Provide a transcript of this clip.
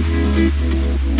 Música